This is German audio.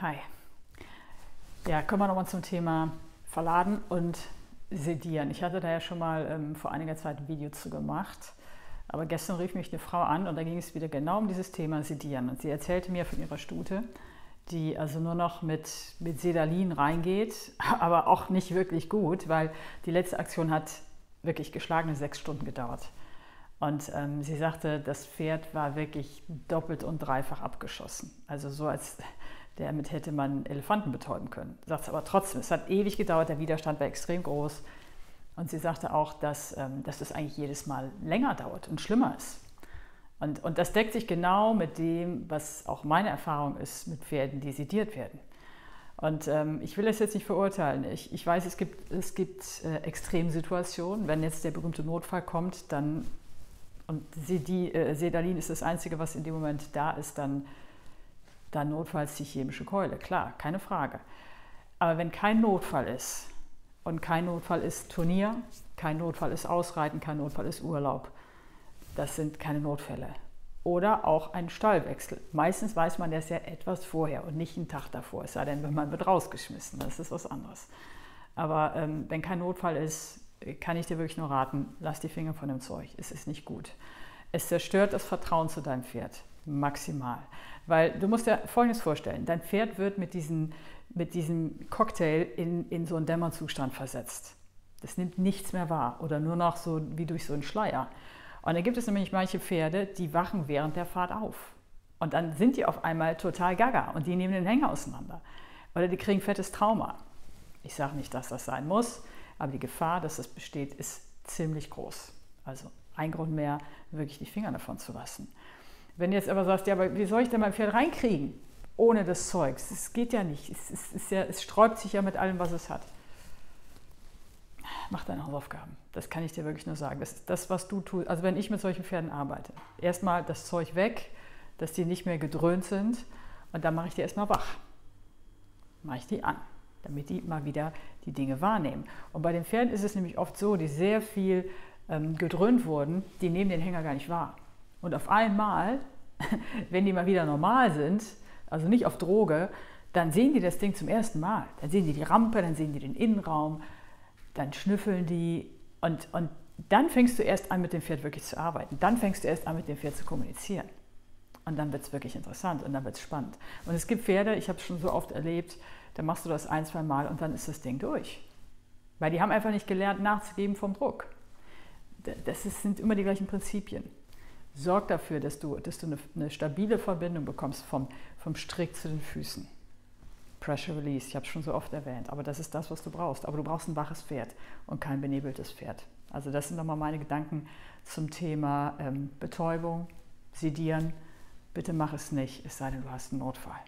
Hi. Ja, kommen wir nochmal zum Thema Verladen und Sedieren. Ich hatte da ja schon mal ähm, vor einiger Zeit ein Video zu gemacht. Aber gestern rief mich eine Frau an und da ging es wieder genau um dieses Thema Sedieren. Und sie erzählte mir von ihrer Stute, die also nur noch mit, mit Sedalin reingeht, aber auch nicht wirklich gut, weil die letzte Aktion hat wirklich geschlagene sechs Stunden gedauert. Und ähm, sie sagte, das Pferd war wirklich doppelt und dreifach abgeschossen. Also so, als damit hätte man Elefanten betäuben können. Sagt sie aber trotzdem, es hat ewig gedauert, der Widerstand war extrem groß. Und sie sagte auch, dass, ähm, dass das eigentlich jedes Mal länger dauert und schlimmer ist. Und, und das deckt sich genau mit dem, was auch meine Erfahrung ist mit Pferden, die sediert werden. Und ähm, ich will das jetzt nicht verurteilen. Ich, ich weiß, es gibt, es gibt äh, Extremsituationen. Wenn jetzt der berühmte Notfall kommt, dann, und Sedi, äh, Sedalin ist das Einzige, was in dem Moment da ist, dann dann notfalls die chemische Keule, klar, keine Frage. Aber wenn kein Notfall ist und kein Notfall ist Turnier, kein Notfall ist Ausreiten, kein Notfall ist Urlaub, das sind keine Notfälle. Oder auch ein Stallwechsel. Meistens weiß man das ja etwas vorher und nicht einen Tag davor, es sei denn, wenn man wird rausgeschmissen, das ist was anderes. Aber ähm, wenn kein Notfall ist, kann ich dir wirklich nur raten, lass die Finger von dem Zeug, es ist nicht gut. Es zerstört das Vertrauen zu deinem Pferd maximal. Weil du musst dir Folgendes vorstellen, dein Pferd wird mit, diesen, mit diesem Cocktail in, in so einen Dämmerzustand versetzt. Das nimmt nichts mehr wahr oder nur noch so wie durch so einen Schleier. Und dann gibt es nämlich manche Pferde, die wachen während der Fahrt auf. Und dann sind die auf einmal total gaga und die nehmen den Hänger auseinander. Oder die kriegen fettes Trauma. Ich sage nicht, dass das sein muss, aber die Gefahr, dass das besteht, ist ziemlich groß. Also ein Grund mehr, wirklich die Finger davon zu lassen. Wenn du jetzt aber sagst, ja, aber wie soll ich denn mein Pferd reinkriegen ohne das Zeug? Es geht ja nicht. Es, ist, ist ja, es sträubt sich ja mit allem, was es hat. Mach deine Hausaufgaben. Das kann ich dir wirklich nur sagen. Das das, was du tust. Also wenn ich mit solchen Pferden arbeite, erstmal das Zeug weg, dass die nicht mehr gedröhnt sind und dann mache ich die erstmal wach. Mache ich die an, damit die mal wieder die Dinge wahrnehmen. Und bei den Pferden ist es nämlich oft so, die sehr viel ähm, gedröhnt wurden, die nehmen den Hänger gar nicht wahr. Und auf einmal, wenn die mal wieder normal sind, also nicht auf Droge, dann sehen die das Ding zum ersten Mal. Dann sehen die die Rampe, dann sehen die den Innenraum, dann schnüffeln die und, und dann fängst du erst an, mit dem Pferd wirklich zu arbeiten. Dann fängst du erst an, mit dem Pferd zu kommunizieren. Und dann wird es wirklich interessant und dann wird es spannend. Und es gibt Pferde, ich habe es schon so oft erlebt, da machst du das ein, zwei Mal und dann ist das Ding durch. Weil die haben einfach nicht gelernt, nachzugeben vom Druck. Das sind immer die gleichen Prinzipien sorg dafür, dass du, dass du eine, eine stabile Verbindung bekommst vom, vom Strick zu den Füßen. Pressure Release, ich habe es schon so oft erwähnt, aber das ist das, was du brauchst. Aber du brauchst ein waches Pferd und kein benebeltes Pferd. Also das sind nochmal meine Gedanken zum Thema ähm, Betäubung, Sedieren. Bitte mach es nicht, es sei denn, du hast einen Notfall.